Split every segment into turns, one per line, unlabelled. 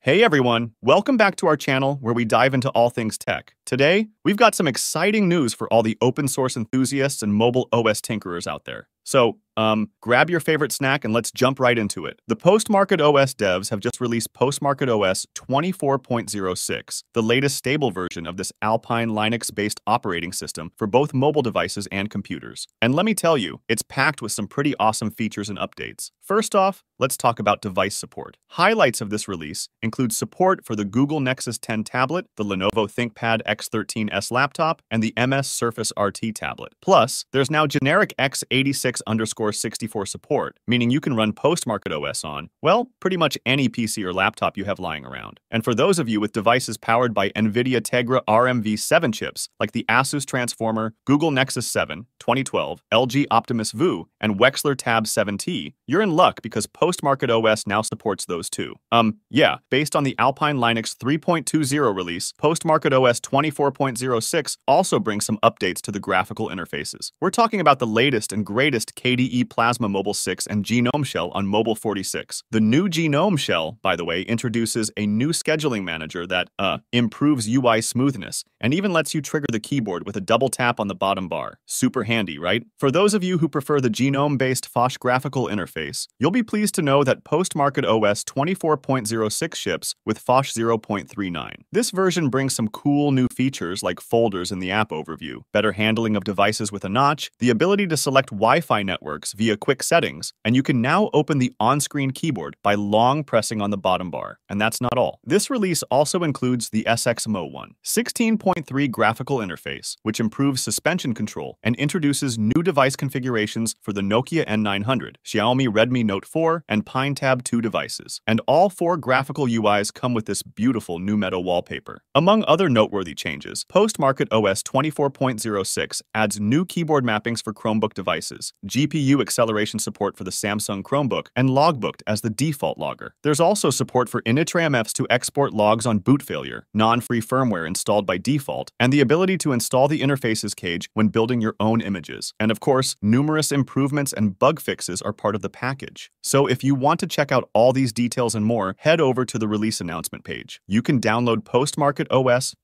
Hey everyone, welcome back to our channel where we dive into all things tech. Today, we've got some exciting news for all the open source enthusiasts and mobile OS tinkerers out there. So, um, grab your favorite snack and let's jump right into it. The Postmarket OS devs have just released Postmarket OS 24.06, the latest stable version of this Alpine Linux-based operating system for both mobile devices and computers. And let me tell you, it's packed with some pretty awesome features and updates. First off, let's talk about device support. Highlights of this release include support for the Google Nexus 10 tablet, the Lenovo ThinkPad X13S laptop, and the MS Surface RT tablet. Plus, there's now generic x86 underscore 64 support, meaning you can run Postmarket OS on, well, pretty much any PC or laptop you have lying around. And for those of you with devices powered by NVIDIA Tegra ARMv7 chips, like the Asus Transformer, Google Nexus 7, 2012, LG Optimus Vu, and Wexler Tab 7T, you're in luck because Postmarket OS now supports those too. Um, yeah, based on the Alpine Linux 3.20 release, Postmarket OS 24.06 also brings some updates to the graphical interfaces. We're talking about the latest and greatest KDE Plasma Mobile 6 and GNOME Shell on Mobile 46. The new GNOME Shell, by the way, introduces a new scheduling manager that, uh, improves UI smoothness and even lets you trigger the keyboard with a double tap on the bottom bar. Super handy, right? For those of you who prefer the GNOME-based Phosh graphical interface, you'll be pleased to know that Postmarket OS 24.06 ships with Phosh 0.39. This version brings some cool new features like folders in the app overview, better handling of devices with a notch, the ability to select Wi-Fi networks via quick settings, and you can now open the on-screen keyboard by long pressing on the bottom bar. And that's not all. This release also includes the SXMO one, 16.3 graphical interface, which improves suspension control and introduces new device configurations for the Nokia N900, Xiaomi Redmi Note 4, and PineTab 2 devices. And all four graphical UIs come with this beautiful new metal wallpaper. Among other noteworthy changes, Postmarket OS 24.06 adds new keyboard mappings for Chromebook devices, GPU acceleration support for the Samsung Chromebook, and logbookd as the default logger. There's also support for initramfs to export logs on boot failure, non-free firmware installed by default, and the ability to install the interfaces cage when building your own images. And of course, numerous improvements and bug fixes are part of the package. So if you want to check out all these details and more, head over to the release announcement page. You can download Postmarket OS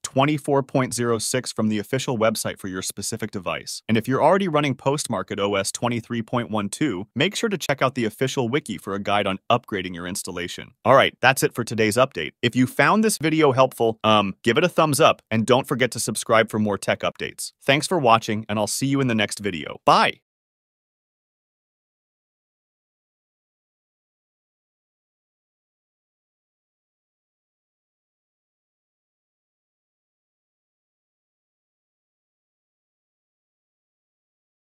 24.06 from the official website for your specific device. And if you're already running Postmarket OS 23.12, make sure to check out the official wiki for a guide on upgrading your installation. All right, that's it for today's update. If you found this video helpful, um, give it a thumbs up and don't forget to subscribe for more tech updates. Thanks for watching and I'll see you in the next video. Bye!